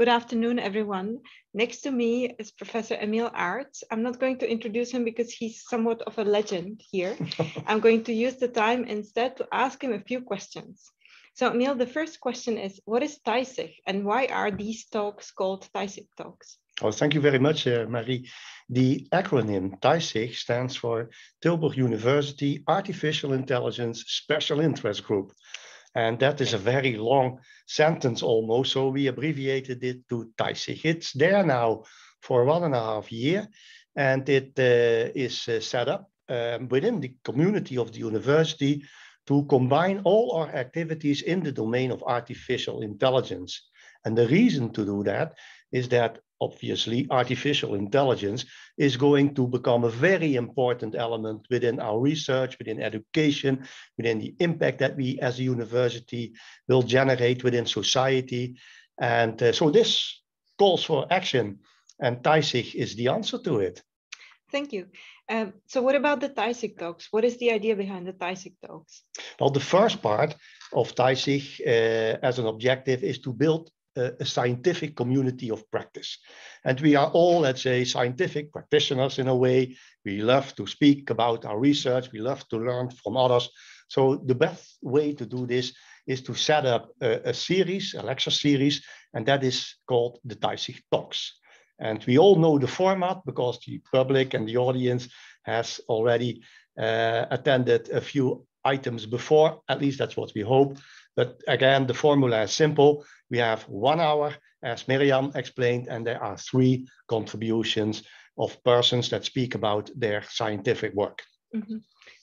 Good afternoon, everyone. Next to me is Professor Emile Aarts. I'm not going to introduce him because he's somewhat of a legend here. I'm going to use the time instead to ask him a few questions. So Emil, the first question is, what is TAISIG and why are these talks called TAISIG talks? Oh, thank you very much, uh, Marie. The acronym TAISIG stands for Tilburg University Artificial Intelligence Special Interest Group. And that is a very long sentence almost, so we abbreviated it to TAISIG. It's there now for one and a half year, and it uh, is uh, set up um, within the community of the university to combine all our activities in the domain of artificial intelligence. And the reason to do that is that obviously artificial intelligence is going to become a very important element within our research, within education, within the impact that we as a university will generate within society. And uh, so this calls for action and TAISIG is the answer to it. Thank you. Um, so what about the TAISIG talks? What is the idea behind the TAISIG talks? Well, the first part of TAISIG uh, as an objective is to build a, scientific community of practice. And we are all, let's say, scientific practitioners in a way. We love to speak about our research. We love to learn from others. So the best way to do this is to set up a, a series, a lecture series, and that is called the TAISIG Talks. And we all know the format because the public and the audience has already uh, attended a few items before, at least that's what we hope. But again, the formula is simple. We have one hour, as Miriam explained, and there are three contributions of persons that speak about their scientific work. Mm -hmm.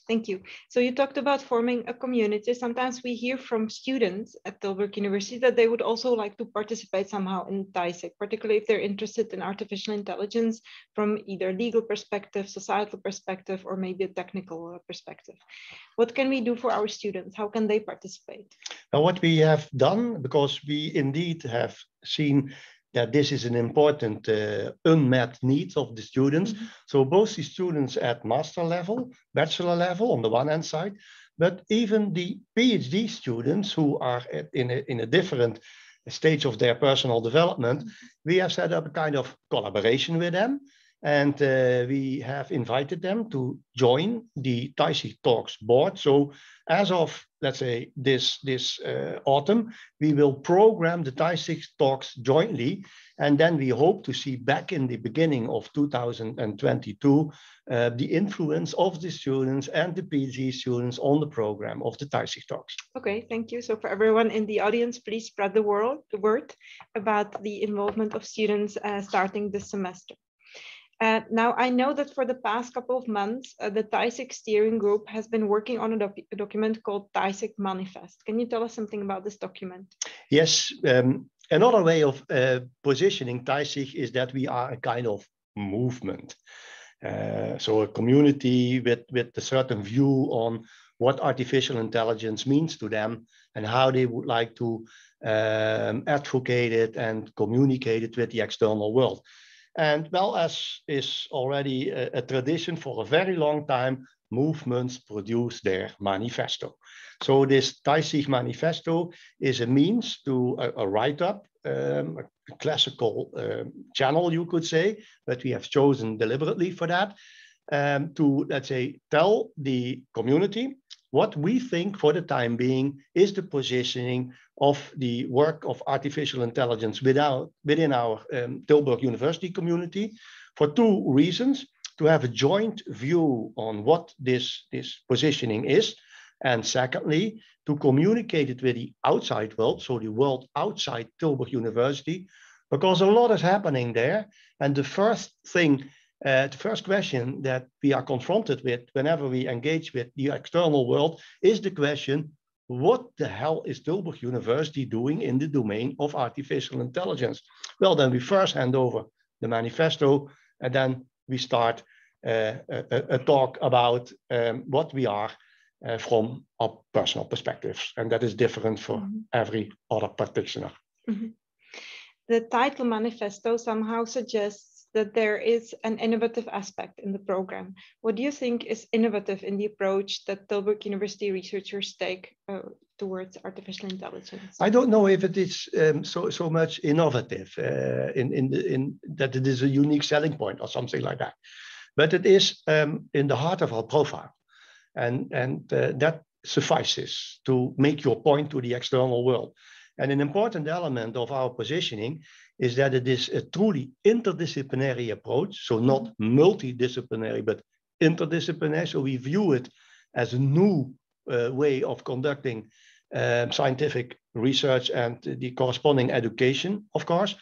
Thank you. So you talked about forming a community. Sometimes we hear from students at Tilburg University that they would also like to participate somehow in TAISIG, particularly if they're interested in artificial intelligence from either legal perspective, societal perspective, or maybe a technical uh, perspective. What can we do for our students? How can they participate? Now, what we have done, because we indeed have seen that this is an important uh, unmet need of the students. Mm -hmm. So both the students at master level, bachelor level on the one hand side, but even the PhD students who are in a, in a different stage of their personal development, we have set up a kind of collaboration with them. And uh, we have invited them to join the TAISIG Talks board. So as of, let's say, this, this uh, autumn, we will program the TAISIG Talks jointly. And then we hope to see back in the beginning of 2022, uh, the influence of the students and the PhD students on the program of the TAISIG Talks. Okay, thank you. So for everyone in the audience, please spread the word, the word about the involvement of students uh, starting this semester. Uh, now, I know that for the past couple of months, uh, the TAISIG steering group has been working on a, doc a, document called TAISIG Manifest. Can you tell us something about this document? Yes. Um, another way of uh, positioning TAISIG is that we are a kind of movement. Uh, so a community with, with a certain view on what artificial intelligence means to them and how they would like to um, advocate it and communicate it with the external world. And well, as is already a, a, tradition for a very long time, movements produce their manifesto. So this TAISIG manifesto is a means to a, a write-up, um, a classical um, channel, you could say, but we have chosen deliberately for that, um, to, let's say, tell the community what we think for the time being is the positioning of the work of artificial intelligence without, within our um, Tilburg University community for two reasons. To have a joint view on what this, this positioning is. And secondly, to communicate it with the outside world, so the world outside Tilburg University, because a lot is happening there. And the first thing uh, the first question that we are confronted with whenever we engage with the external world is the question, what the hell is Tilburg University doing in the domain of artificial intelligence? Well, then we first hand over the manifesto and then we start uh, a, a, talk about um, what we are uh, from our personal perspectives. And that is different for mm -hmm. every other practitioner. Mm -hmm. The title manifesto somehow suggests that there is an innovative aspect in the program. What do you think is innovative in the approach that Tilburg University researchers take uh, towards artificial intelligence? I don't know if it is um, so so much innovative uh, in in the, in that it is a unique selling point or something like that, but it is um, in the heart of our profile, and and uh, that suffices to make your point to the external world. And an important element of our positioning is that it is a truly interdisciplinary approach, so not multidisciplinary, but interdisciplinary. So we view it as a new uh, way of conducting um, scientific research and the corresponding education, of course.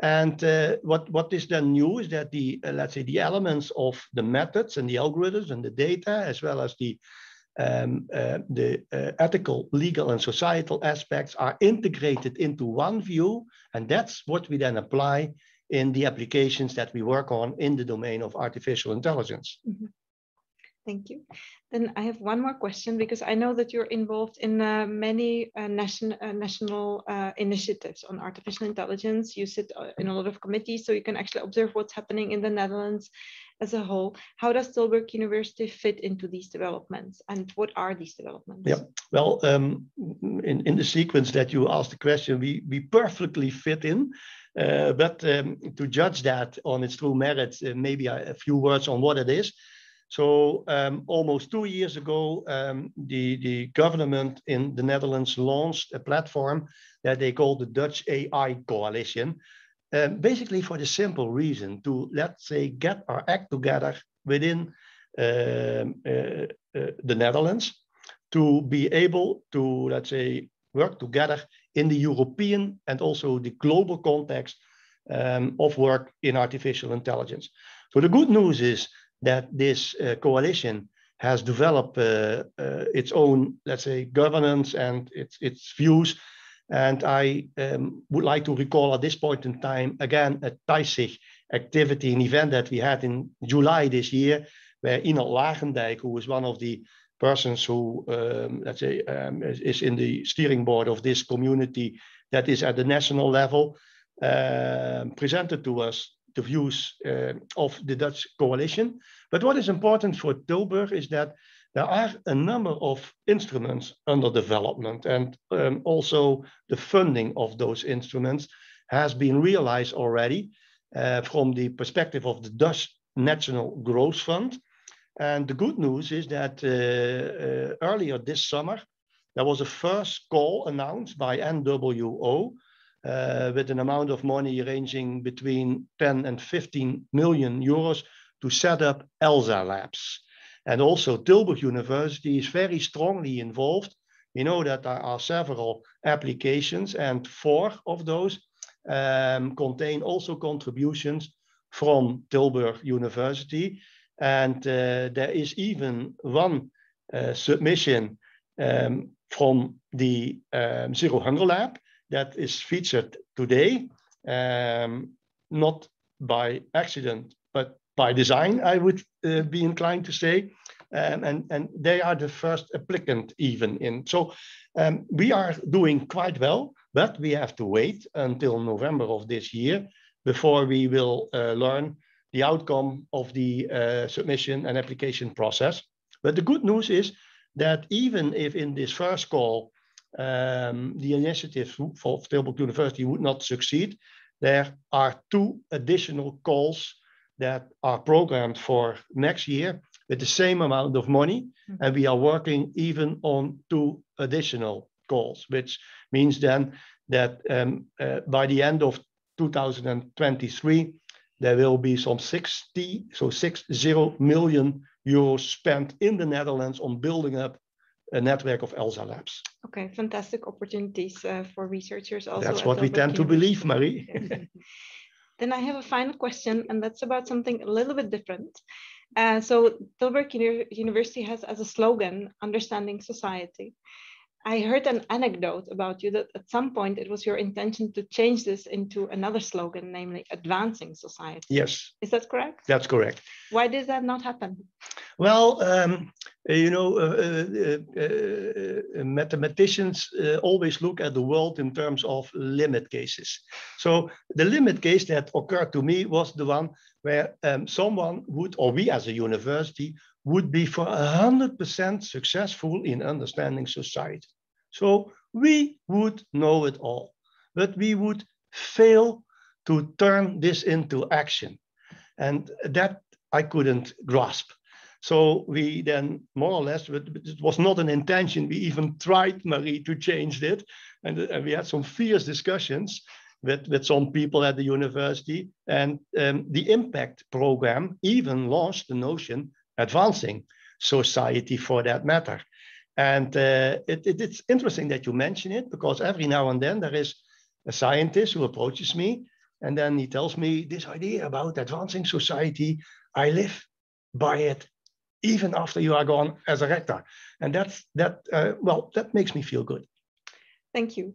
And uh, what, what is then new is that the, uh, let's say, the elements of the methods and the algorithms and the data, as well as the um, uh, the uh, ethical, legal, and societal aspects are integrated into one view, and that's what we then apply in the applications that we work on in the domain of artificial intelligence. Mm -hmm. Thank you. Then I have one more question because I know that you're involved in uh, many uh, nation, uh, national uh, initiatives on artificial intelligence. You sit in a lot of committees, so you can actually observe what's happening in the Netherlands as a whole. How does Tilburg University fit into these developments and what are these developments? Yeah, well, um, in, in the sequence that you asked the question, we, we perfectly fit in. Uh, but um, to judge that on its true merits, uh, maybe a, a, few words on what it is. So um, almost two years ago, um, the, the government in the Netherlands launched a platform that they call the Dutch AI Coalition, um, basically for the simple reason to, let's say, get our act together within um, uh, uh, the Netherlands to be able to, let's say, work together in the European and also the global context um, of work in artificial intelligence. So the good news is that this uh, coalition has developed uh, uh, its own, let's say, governance and its, its views and I um, would like to recall at this point in time, again, a TAISIG activity, an event that we had in July this year, where Inald Lagendijk, who was one of the persons who, um, let's say, um, is, is, in the steering board of this community that is at the national level, uh, presented to us the views uh, of the Dutch coalition. But what is important for Tilburg is that there are a number of instruments under development and um, also the funding of those instruments has been realized already uh, from the perspective of the Dutch National Growth Fund. And the good news is that uh, uh, earlier this summer, there was a first call announced by NWO with an amount of money ranging between 10 and 15 million euros to set up ELSA labs. And also Tilburg University is very strongly involved. We know that there are several applications and four of those um, contain also contributions from Tilburg University. And uh, there is even one uh, submission um, from the um, Zero Hunger Lab that is featured today, um, not by accident, but by design, I would uh, be inclined to say. And, and they are the first applicant even in. So um, we are doing quite well, but we have to wait until November of this year before we will uh, learn the outcome of the uh, submission and application process. But the good news is that even if in this first call um, the initiative for Tilburg University would not succeed, there are two additional calls that are programmed for next year with the same amount of money. Mm-hmm. And we are working even on two additional calls, which means then that um, uh, by the end of 2023, there will be some 60, so 60 million euros spent in the Netherlands on building up a network of ELSA labs. Okay, fantastic opportunities uh, for researchers also. That's what we tend to believe, Marie. Then I have a final question, and that's about something a little bit different. Uh, so Tilburg Uni University has as a slogan, understanding society. I heard an anecdote about you that at some point it was your intention to change this into another slogan, namely advancing society. Yes. Is that correct? That's correct. Why did that not happen? Well, um, you know, uh, uh, mathematicians always look at the world in terms of limit cases. So the limit case that occurred to me was the one where um, someone would, or we as a university, would be for 100% successful in understanding society. So we would know it all, but we would fail to turn this into action. And that I couldn't grasp. So we then more or less, it was not an intention. We even tried, Marie, to change it. And, and we had some fierce discussions with, with some people at the university. And um, the impact program even launched the notion advancing society for that matter. And uh, it, it, it's interesting that you mention it because every now and then there is a scientist who approaches me and then he tells me this idea about advancing society. I live by it even after you are gone as a rector. And that's that, uh, well, that makes me feel good. Thank you.